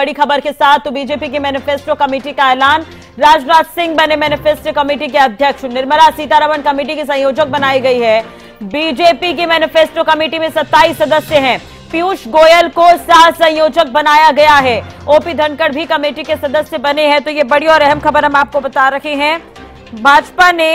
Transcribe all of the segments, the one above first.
बड़ी खबर के साथ तो बीजेपी की मैनिफेस्टो कमेटी का ऐलान। राजनाथ सिंह बने मैनिफेस्टो कमेटी के अध्यक्ष। निर्मला सीतारमण कमेटी की संयोजक बनाई गई है। बीजेपी की मैनिफेस्टो कमेटी में 27 सदस्य हैं। पीयूष गोयल को सह संयोजक बनाया गया है। ओपी धनखड़ भी कमेटी के सदस्य बने हैं। तो ये बड़ी और अहम खबर हम आपको बता रहे हैं। भाजपा ने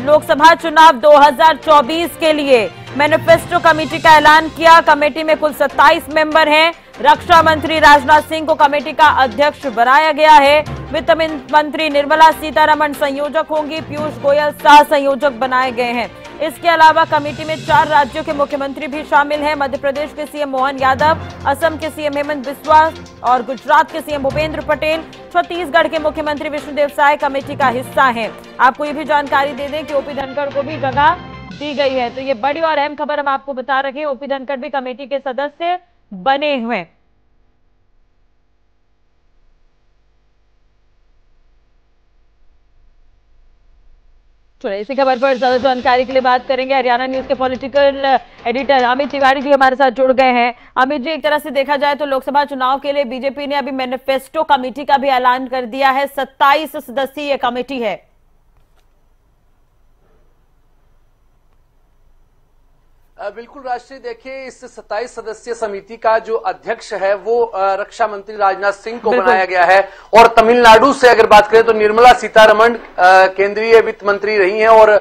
लोकसभा चुनाव 2024 के लिए मैनिफेस्टो कमेटी का ऐलान किया। कमेटी में कुल 27 मेंबर हैं। रक्षा मंत्री राजनाथ सिंह को कमेटी का अध्यक्ष बनाया गया है। वित्त मंत्री निर्मला सीतारमण संयोजक होंगी। पीयूष गोयल सह संयोजक बनाए गए हैं। इसके अलावा कमेटी में चार राज्यों के मुख्यमंत्री भी शामिल हैं। मध्य प्रदेश के सीएम मोहन यादव, असम के सीएम हेमंत बिस्वा और गुजरात के सीएम भूपेंद्र पटेल, छत्तीसगढ़ के मुख्यमंत्री विष्णुदेव साय कमेटी का हिस्सा हैं। आपको ये भी जानकारी दे दें कि ओपी धनखड़ को भी जगह दी गई है। तो ये बड़ी और अहम खबर हम आपको बता रहे हैं। ओपी धनखड़ भी कमेटी के सदस्य बने हुए। इसी खबर पर ज़्यादा जानकारी के लिए बात करेंगे। हरियाणा न्यूज़ के पॉलिटिकल एडिटर अमित तिवारी जी हमारे साथ जुड़ गए हैं। अमित जी, एक तरह से देखा जाए तो लोकसभा चुनाव के लिए बीजेपी ने अभी मैनिफेस्टो कमेटी का भी ऐलान कर दिया है। सत्ताईस सदस्यीय कमेटी है। बिल्कुल राष्ट्रीय देखिए इस 27 सदस्यीय समिति का जो अध्यक्ष है वो रक्षा मंत्री राजनाथ सिंह को बनाया गया है। और तमिलनाडु से अगर बात करें तो निर्मला सीतारमण केंद्रीय वित्त मंत्री रही हैं और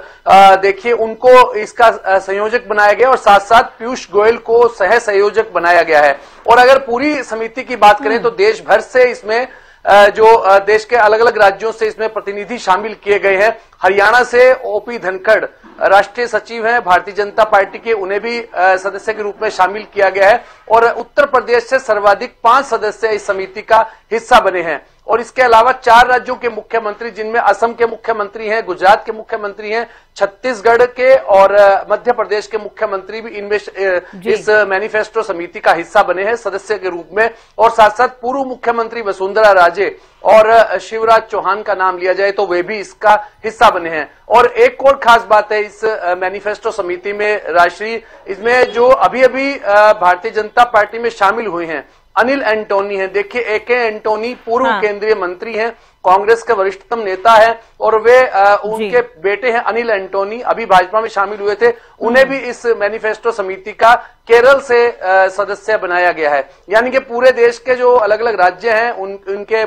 देखिए उनको इसका संयोजक बनाया गया और साथ साथ पीयूष गोयल को सह संयोजक बनाया गया है। और अगर पूरी समिति की बात करें तो देश भर से इसमें जो देश के अलग अलग राज्यों से इसमें प्रतिनिधि शामिल किए गए हैं। हरियाणा से ओपी धनखड़ राष्ट्रीय सचिव हैं। भारतीय जनता पार्टी के उन्हें भी सदस्य के रूप में शामिल किया गया है। और उत्तर प्रदेश से सर्वाधिक पाँच सदस्य इस समिति का हिस्सा बने हैं। और इसके अलावा चार राज्यों के मुख्यमंत्री जिनमें असम के मुख्यमंत्री हैं गुजरात के मुख्यमंत्री हैं छत्तीसगढ़ के और मध्य प्रदेश के मुख्यमंत्री भी इनमें इस मैनिफेस्टो समिति का हिस्सा बने हैं सदस्य के रूप में। और साथ साथ पूर्व मुख्यमंत्री वसुंधरा राजे और शिवराज चौहान का नाम लिया जाए तो वे भी इसका हिस्सा बने हैं। और एक और खास बात है इस मैनिफेस्टो समिति में राष्ट्रीय इसमें जो अभी अभी भारतीय जनता पार्टी में शामिल हुए हैं अनिल एंटोनी है देखिए ए के एंटोनी पूर्व हाँ। केंद्रीय मंत्री हैं कांग्रेस के वरिष्ठतम नेता है और वे आ, उनके बेटे हैं अनिल एंटोनी अभी भाजपा में शामिल हुए थे। उन्हें भी इस मैनिफेस्टो समिति का केरल से आ, सदस्य बनाया गया है। यानी कि पूरे देश के जो अलग अलग राज्य हैं उन उनके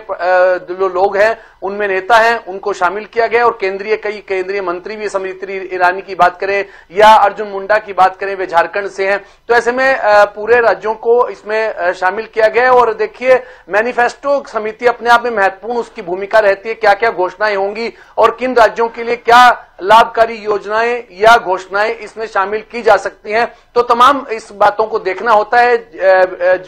जो लोग हैं उनमें नेता हैं उनको शामिल किया गया और केंद्रीय कई केंद्रीय मंत्री भी समिति ईरानी की बात करें या अर्जुन मुंडा की बात करें वे झारखंड से हैं। तो ऐसे में पूरे राज्यों को इसमें शामिल किया गया और देखिए मैनिफेस्टो समिति अपने आप में महत्वपूर्ण उसकी भूमिका भूमिका रहती है क्या क्या घोषणाएँ होंगी और किन राज्यों के लिए क्या लाभकारी योजनाएँ या घोषणाएँ इसमें शामिल की जा सकती हैं। तो तमाम इस बातों को देखना होता है।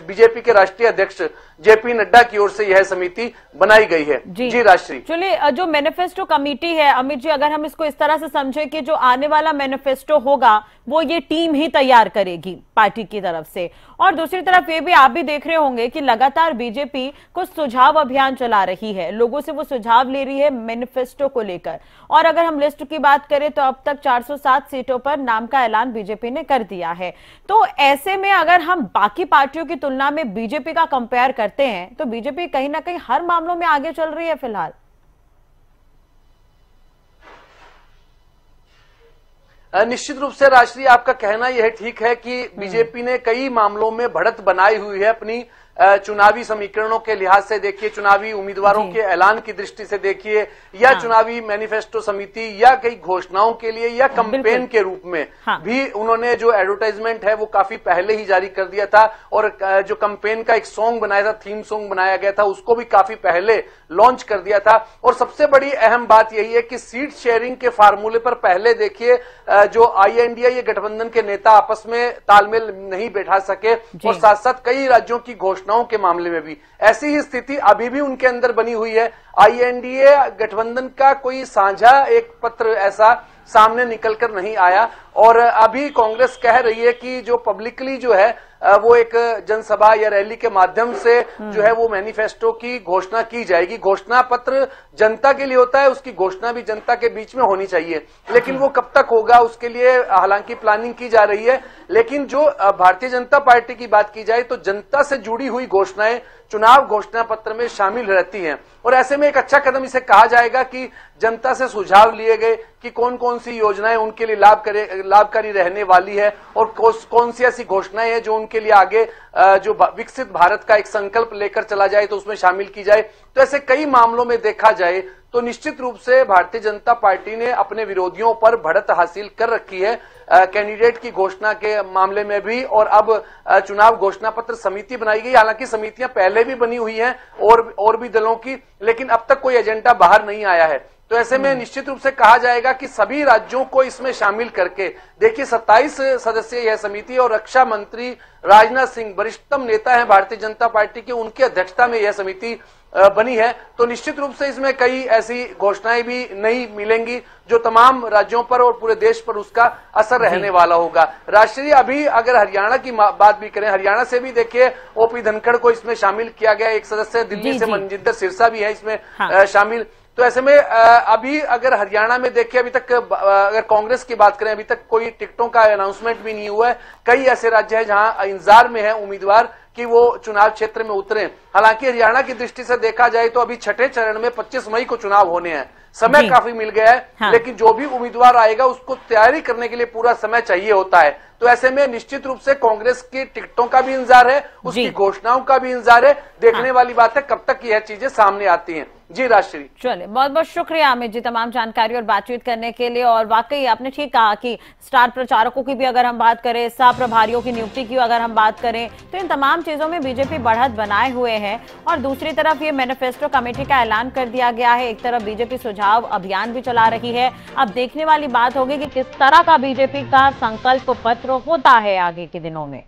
बीजेपी के राष्ट्रीय अध्यक्ष जेपी नड्डा की ओर से यह समिति बनाई गई है। जी, जी राष्ट्रीय। चलिए जो मैनिफेस्टो कमेटी है अमित जी अगर हम इसको इस तरह से समझे कि जो आने वाला मैनिफेस्टो होगा वो ये टीम ही तैयार करेगी पार्टी की तरफ़ से। और दूसरी तरफ़ ये भी आप भी देख रहे होंगे कि लगातार बीजेपी कुछ सुझाव अभियान चला रही है। लोगों से वो सुझाव ले रही है मैनिफेस्टो को लेकर। और अगर हम लिस्ट की बात करें तो अब तक 407 सीटों पर नाम का ऐलान बीजेपी ने कर दिया है तो ऐसे में अगर हम बाकी पार्टियों की तुलना में बीजेपी का कंपेयर करते हैं तो बीजेपी कहीं ना कहीं हर मामलों में आगे चल रही है फ़िलहाल निश्चित रूप से राष्ट्रीय आपका कहना यह ठीक है कि हम्म। बीजेपी ने कई मामलों में बढ़त बनाई हुई है अपनी चुनावी समीकरणों के लिहाज से देखिए चुनावी उम्मीदवारों के ऐलान की दृष्टि से देखिए या हाँ। चुनावी मैनिफेस्टो समिति या कई घोषणाओं के लिए या कंपेन के रूप में हाँ। भी उन्होंने जो एडवर्टाइजमेंट है वो काफ़ी पहले ही जारी कर दिया था और जो कंपेन का एक सॉन्ग बनाया था थीम सॉन्ग बनाया गया था उसको भी काफ़ी पहले लॉन्च कर दिया था और सबसे बड़ी अहम बात यही है कि सीट शेयरिंग के फार्मूले पर पहले देखिए जो आई आईएनडीए ये गठबंधन के नेता आपस में तालमेल नहीं बैठा सके और साथ साथ कई राज्यों की घोषणा घटनाओं के मामले में भी। ऐसी ही स्थिति अभी भी उनके अंदर बनी हुई है। आईएनडीए गठबंधन का कोई साझा एक पत्र ऐसा सामने निकलकर नहीं आया। और अभी कांग्रेस कह रही है कि जो पब्लिकली जो है वो एक जनसभा या रैली के माध्यम से हम्म। जो है वो मैनिफेस्टो की घोषणा की जाएगी। घोषणा पत्र जनता के लिए होता है उसकी घोषणा भी जनता के बीच में होनी चाहिए। लेकिन वो कब तक होगा उसके लिए हालाँकि प्लानिंग की जा रही है। लेकिन जो भारतीय जनता पार्टी की बात की जाए तो जनता से जुड़ी हुई घोषणाएँ चुनाव घोषणा पत्र में शामिल रहती हैं। और ऐसे में एक अच्छा कदम इसे कहा जाएगा कि जनता से सुझाव लिए गए कि कौन कौन सी योजनाएँ उनके लिए लाभ करे, लाभकारी रहने वाली है और कौन सी ऐसी घोषणाएँ हैं जो उनके लिए आगे जो विकसित भारत का एक संकल्प लेकर चला जाए तो उसमें शामिल की जाए। तो ऐसे कई मामलों में देखा जाए तो निश्चित रूप से भारतीय जनता पार्टी ने अपने विरोधियों पर बढ़त हासिल कर रखी है कैंडिडेट की घोषणा के मामले में भी और अब चुनाव घोषणा पत्र समिति बनाई गई हालाँकि समितियाँ पहले भी बनी हुई हैं और और भी दलों की लेकिन अब तक कोई एजेंडा बाहर नहीं आया है तो ऐसे में हम्म। निश्चित रूप से कहा जाएगा कि सभी राज्यों को इसमें शामिल करके देखिए 27 सदस्य यह समिति और रक्षा मंत्री राजनाथ सिंह वरिष्ठतम नेता हैं भारतीय जनता पार्टी के उनकी अध्यक्षता में यह समिति बनी है तो निश्चित रूप से इसमें कई ऐसी घोषणाएँ भी नहीं मिलेंगी जो तमाम राज्यों पर और पूरे देश पर उसका असर रहने वाला होगा। राष्ट्रीय अभी अगर हरियाणा की बात भी करें हरियाणा से भी देखिए ओपी धनखड़ को इसमें शामिल किया गया एक सदस्य दिल्ली से मनजिंदर सिरसा भी है इसमें हाँ। शामिल। तो ऐसे में अभी अगर हरियाणा में देखिए अभी तक अगर कांग्रेस की बात करें अभी तक कोई टिकटों का अनाउंसमेंट भी नहीं हुआ है। कई ऐसे राज्य हैं जहाँ इंतज़ार में है उम्मीदवार कि वो चुनाव क्षेत्र में उतरे। हालाँकि हरियाणा की दृष्टि से देखा जाए तो अभी छठे चरण में 25 मई को चुनाव होने हैं। समय काफ़ी मिल गया है हाँ। लेकिन जो भी उम्मीदवार आएगा उसको तैयारी करने के लिए पूरा समय चाहिए होता है। तो ऐसे में निश्चित रूप से कांग्रेस की टिकटों का भी इंतज़ार है उसकी घोषणाओं का भी इंतज़ार है। देखने हाँ। वाली बात है कब तक यह चीज़ें सामने आती हैं। जी राष्ट्रीय चलिए, बहुत बहुत शुक्रिया अमित जी तमाम जानकारी और बातचीत करने के लिए और वाकई आपने ठीक कहा कि स्टार प्रचारकों की भी अगर हम बात करें सह प्रभारियों की नियुक्ति की अगर हम बात करें तो इन तमाम चीज़ों में बीजेपी बढ़त बनाए हुए है और दूसरी तरफ़ ये मैनिफेस्टो कमेटी का ऐलान कर दिया गया है। एक तरफ़ बीजेपी सुझाव अभियान भी चला रही है। अब देखने वाली बात होगी कि किस तरह का बीजेपी का संकल्प पत्र होता है आगे के दिनों में।